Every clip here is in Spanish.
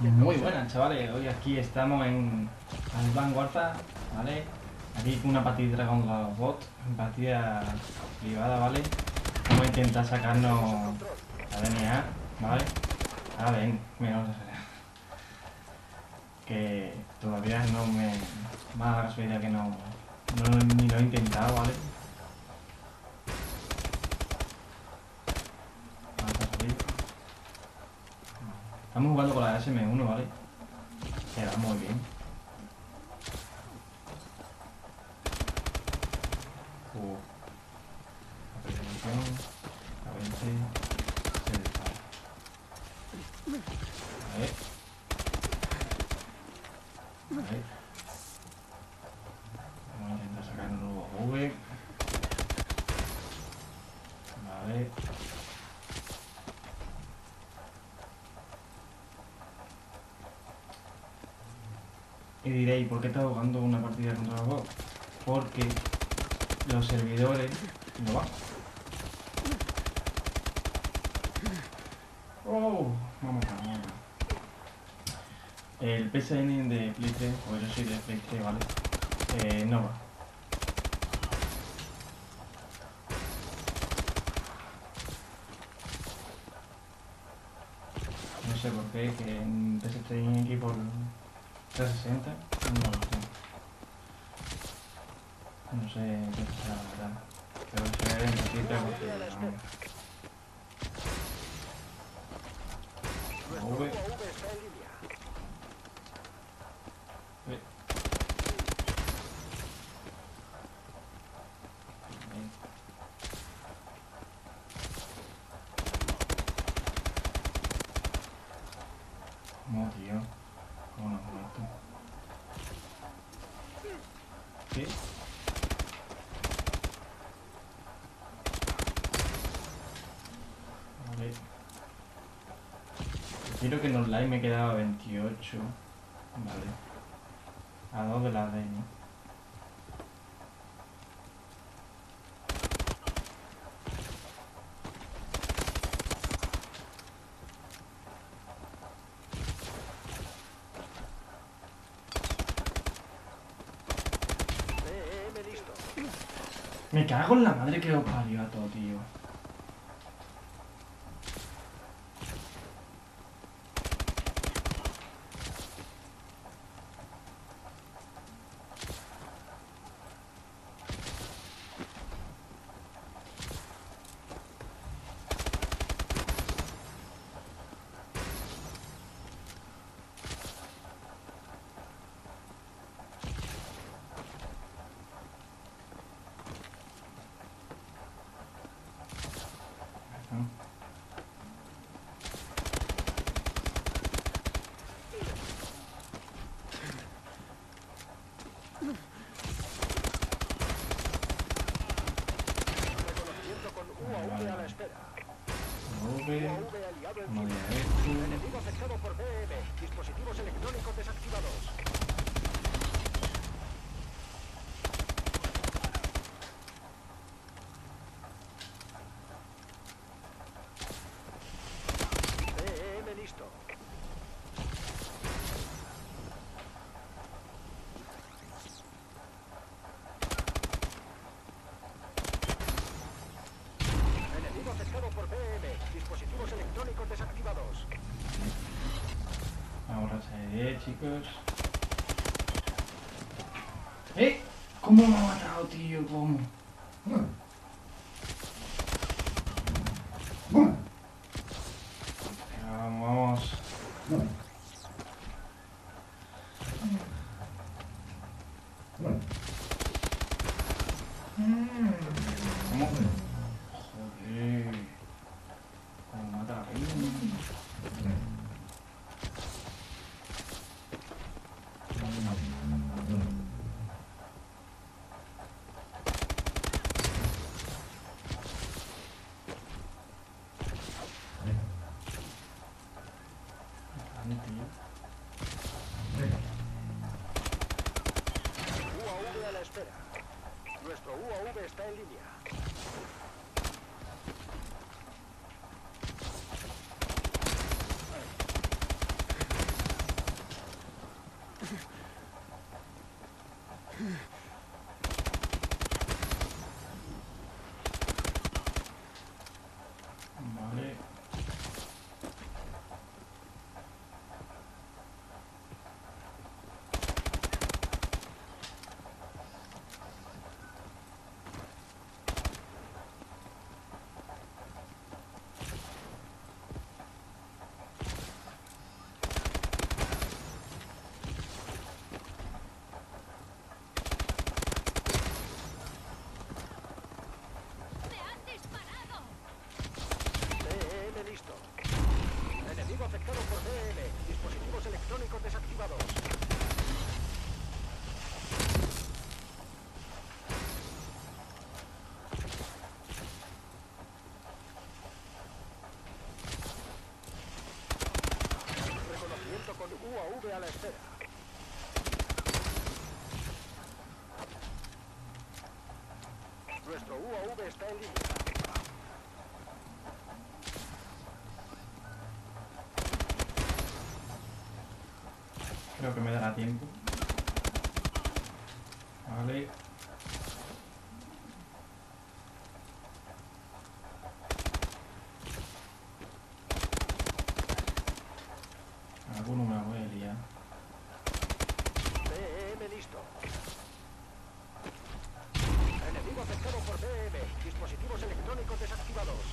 Muy buenas chavales, hoy aquí estamos en Alban Warfare, ¿vale? Aquí una partida con los bots, partida privada, ¿vale? Vamos a intentar sacarnos la DNA, ¿vale? A ver, mira, vamos a hacer. Que todavía no me... Más la casualidad que no, no ni lo he intentado, ¿vale? Vamos a salir. Estamos jugando con la SM1, ¿vale? Se da muy bien. Uh. La persecución, la 20, se dispara. A ver. A ver. Vamos a intentar sacar un nuevo V. Vale. Y diréis, ¿por qué está jugando una partida contra los bots? Porque los servidores no van. Oh, vamos a ver. El PSN de Play 3, o yo soy de Play 3, ¿vale? Eh, no va. No sé por qué, que en PS3 en equipo 360 no lo tengo. No sé qué pasa, la verdad. Que se ve ratita porque... La V. Ve. Ahí. No, tío. ¿Cómo no has muerto? ¿Qué? Vale. Quiero que en online me quedaba 28. Vale. A 2 de la D, ¿no? Me cago en la madre que os parió a todo, tío. ¿no? Reconocimiento con UAV a la espera. V, UAV aliado en como firme. de esto. Por. Dispositivos electrónicos desactivados. ¡Eh! ¿Cómo me ha matado, tío? ¿Cómo? Está en línea. afectado por BM. Dispositivos electrónicos desactivados. Reconocimiento UAV a la espera. Nuestro UAV está en línea. Creo que me dará tiempo. Vale. Alguno me la voy a liar. BM listo. Enemigo afectado por BM. Dispositivos electrónicos desactivados.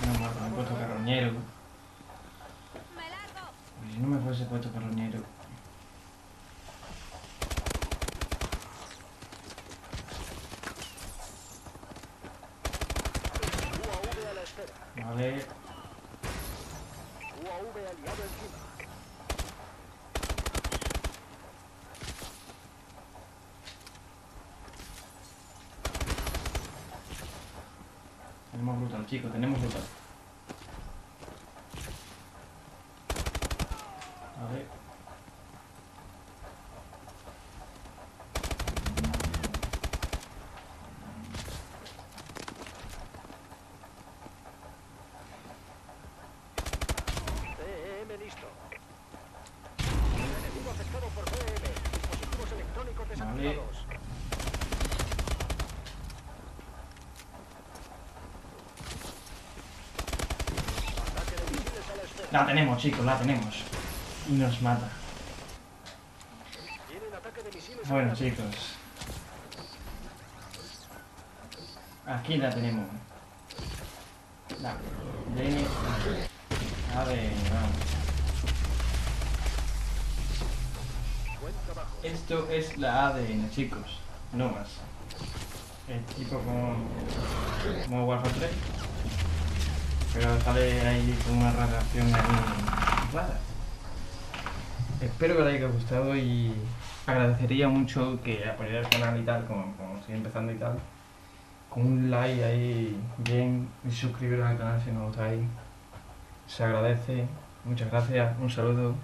Que me puesto carroñero. ¡Me largo! Porque si no me fuese puesto carroñero. UAV a la espera. Tenemos brutal, chicos, tenemos brutal. Vale. BM listo. Enemigo afectado por BM. Dispositivos la tenemos, chicos, la tenemos. Y nos mata. Bueno, chicos. Aquí la tenemos. La. A ver, vamos. Esto es la ADN, chicos. No más. Es tipo como... Como Warfare 3. Pero sale ahí con una radiación ahí rara. Espero que os haya gustado y agradecería mucho que apoyáis el canal y tal, como, como estoy empezando y tal. Con un like ahí bien y suscribiros al canal si no os gustáis. Se agradece. Muchas gracias. Un saludo.